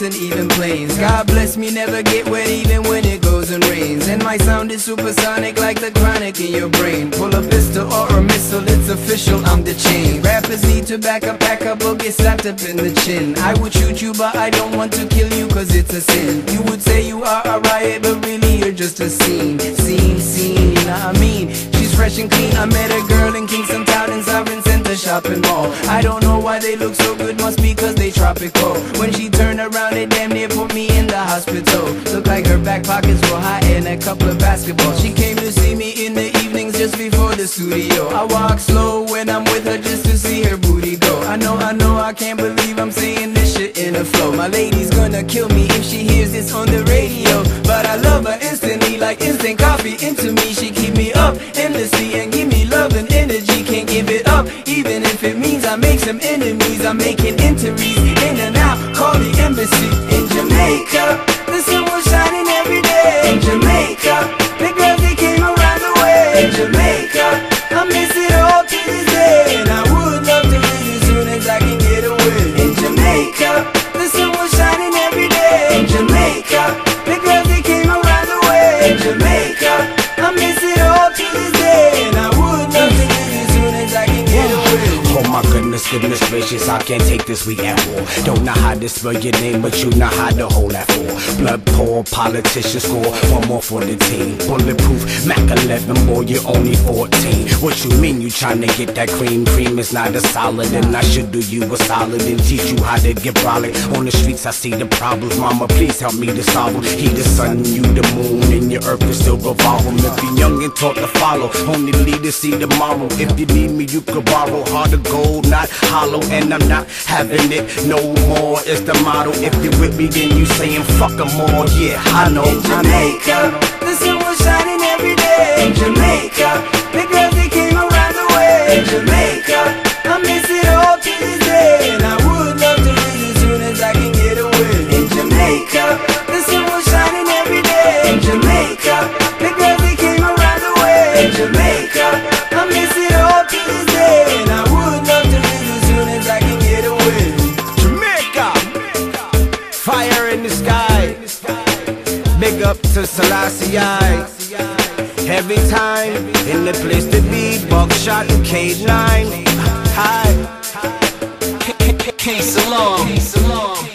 yachts and even planes. God bless me, never get wet even when it goes and rains. And my sound is supersonic like the chronic in your brain. Pull a pistol or a missile, it's official, I'm the chain. Rappers need to back up, pack up, or get slapped up in the chin. I would shoot you, but I don't want to kill you, cause it's a sin. You would say you are a riot, but really you're just a scene. Scene, scene, you know what I mean? She's fresh and clean. I met a girl in Kingston mall. I don't know why they look so good, must be cause they tropical. When she turned around, it damn near put me in the hospital. Look like her back pockets were hot and a couple of basketballs. She came to see me in the evenings just before the studio. I walk slow when I'm with her just to see her booty go. I know, I know, I can't believe I'm saying this shit in a flow. My lady's gonna kill me if she hears this on the radio. But I love her instantly, like instant coffee into me. She keep me up endlessly and give me love and energy. Can't give it make some enemies. I'm making entries in and out. Call the embassy in Jamaica. The sun was shining every day in Jamaica. My goodness, goodness gracious, I can't take this we at all. Don't know how to spell your name, but you know how to hold that for. Blood poor, politician score, one more for the team. Bulletproof, Mac 11, boy, you're only 14. What you mean you tryna get that cream? Cream is not a solid, and I should do you a solid and teach you how to get brolic. On the streets, I see the problems, mama, please help me to solve them. He the sun, you the moon, and your earth is still revolving. If you're young and taught to follow, only lead to see tomorrow. If you need me, you could borrow. Heart of gold, not hollow, and I'm not having it no more. Is the motto. If you with me, then you saying fuck 'em all. Yeah, I know, in. Jamaica. Big up to Selassie. I. Every time in the place to be, buckshot and K'naan. Hi. K-Salaam.